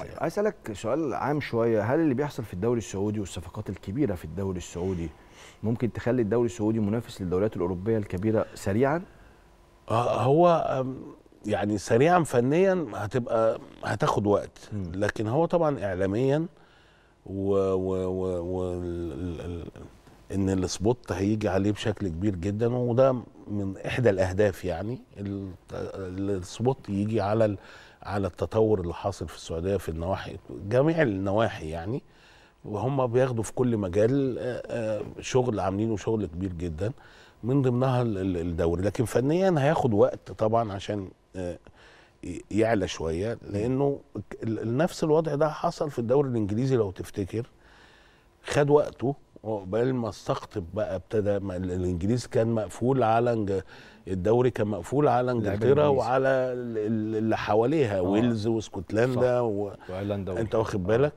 طيب يعني. أسألك سؤال عام شوية هل اللي بيحصل في الدوري السعودي والصفقات الكبيرة في الدوري السعودي ممكن تخلي الدوري السعودي منافس للدوريات الأوروبية الكبيرة سريعا آه، هو يعني سريعا فنيا هتبقى هتاخد وقت. لكن هو طبعا اعلاميا و, و, و, و ال- ال- إن السبوت هيجي عليه بشكل كبير جدا وده من إحدى الأهداف يعني ال- السبوت يجي على على التطور اللي حاصل في السعودية في النواحي جميع النواحي يعني. وهم بياخدوا في كل مجال شغل عاملينه شغل كبير جدا من ضمنها ال- ال- الدوري. لكن فنيا هياخد وقت طبعا عشان يعلى شوية لأنه نفس الوضع ده حصل في الدوري الإنجليزي لو تفتكر خد وقته عقبال ما استقطب بقى ابتدى الانجليز كان مقفول على انج- الدوري كان مقفول على انجلترا. وعلى ال- ال- اللي حواليها ويلز واسكتلندا و... وأيرلندا انت واخد بالك؟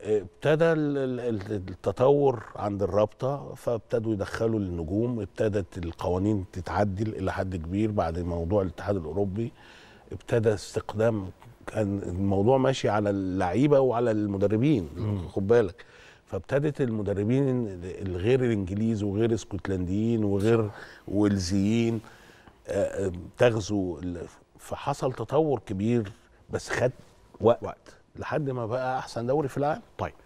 ابتدى ال- ال- ال- التطور عند الرابطة فابتدوا يدخلوا النجوم ابتدت القوانين تتعدل إلى حد كبير بعد موضوع الاتحاد الأوروبي. ابتدى استخدام كان الموضوع ماشي على اللعيبة وعلى المدربين خد بالك. فابتدت المدربين الغير الإنجليز وغير اسكتلنديين وغير ويلزيين آه، تغزو فحصل تطور كبير بس خد وقت, وقت. وقت. لحد ما بقى أحسن دوري في العالم. طيب.